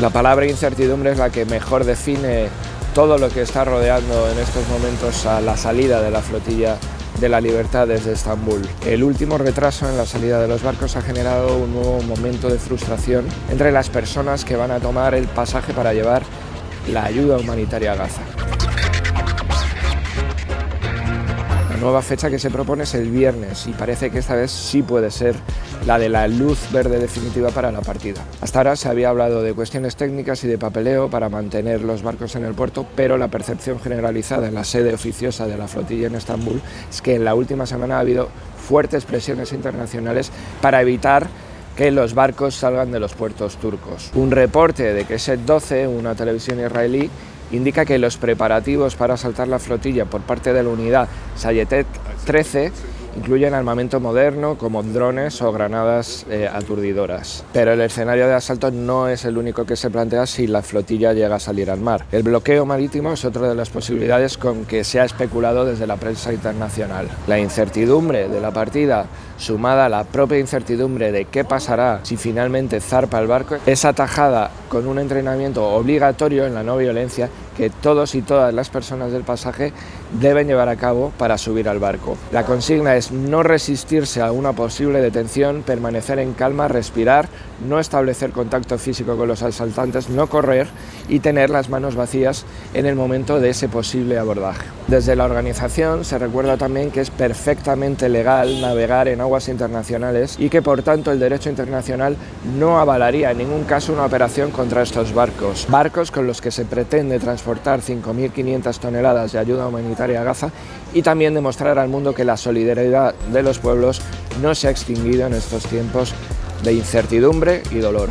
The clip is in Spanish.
La palabra incertidumbre es la que mejor define todo lo que está rodeando en estos momentos a la salida de la flotilla de la libertad desde Estambul. El último retraso en la salida de los barcos ha generado un nuevo momento de frustración entre las personas que van a tomar el pasaje para llevar la ayuda humanitaria a Gaza. Nueva fecha que se propone es el viernes y parece que esta vez sí puede ser la de la luz verde definitiva para la partida. Hasta ahora se había hablado de cuestiones técnicas y de papeleo para mantener los barcos en el puerto, pero la percepción generalizada en la sede oficiosa de la flotilla en Estambul es que en la última semana ha habido fuertes presiones internacionales para evitar que los barcos salgan de los puertos turcos. Un reporte de que SET 12, una televisión israelí, indica que los preparativos para asaltar la flotilla por parte de la unidad Sayetet 13 incluyen armamento moderno como drones o granadas eh, aturdidoras. Pero el escenario de asalto no es el único que se plantea si la flotilla llega a salir al mar. El bloqueo marítimo es otra de las posibilidades con que se ha especulado desde la prensa internacional. La incertidumbre de la partida sumada a la propia incertidumbre de qué pasará si finalmente zarpa el barco, es atajada con un entrenamiento obligatorio en la no violencia que todos y todas las personas del pasaje deben llevar a cabo para subir al barco. La consigna es no resistirse a una posible detención, permanecer en calma, respirar, no establecer contacto físico con los asaltantes, no correr y tener las manos vacías en el momento de ese posible abordaje. Desde la organización se recuerda también que es perfectamente legal navegar en aguas internacionales y que por tanto el derecho internacional no avalaría en ningún caso una operación contra estos barcos. Barcos con los que se pretende transportar 5.500 toneladas de ayuda humanitaria a Gaza y también demostrar al mundo que la solidaridad de los pueblos no se ha extinguido en estos tiempos de incertidumbre y dolor.